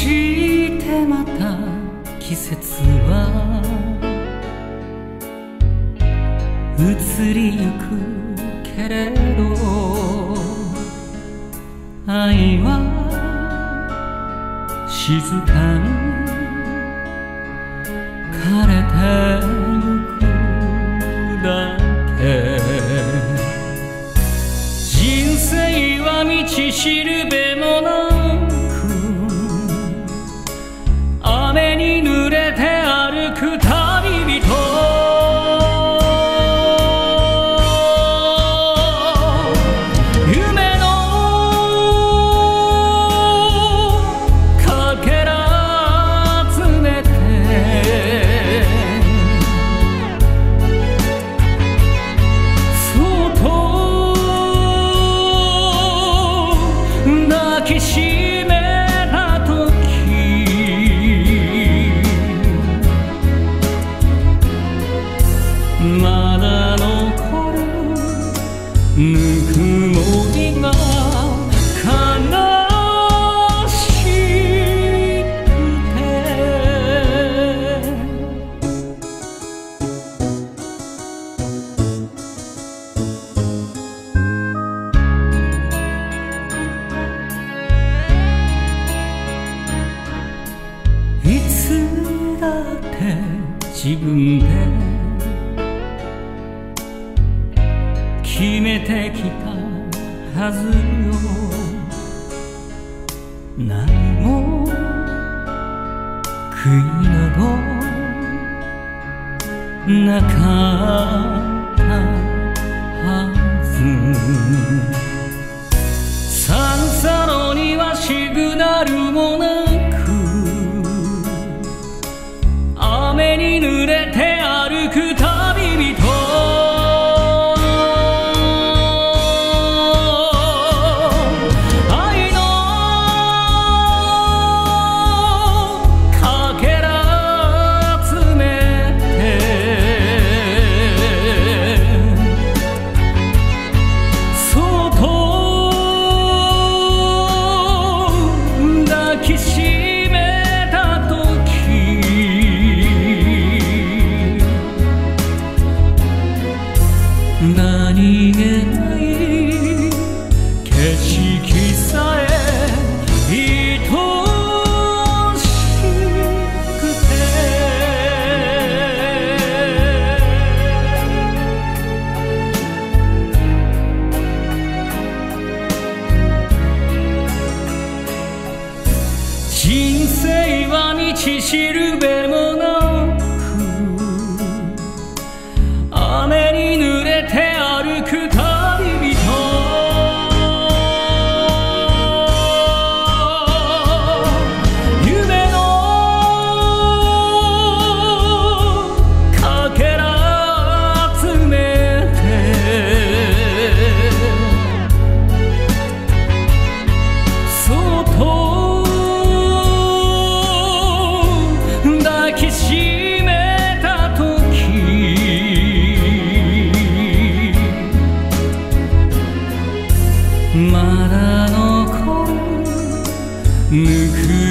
してまた季節は移りゆくけれど愛は静かに枯れてゆくだけ。人生は道しるべもない。だって自分で決めてきたはずよ。何も悔いなどなかったはず。しるべもまだ残るぬく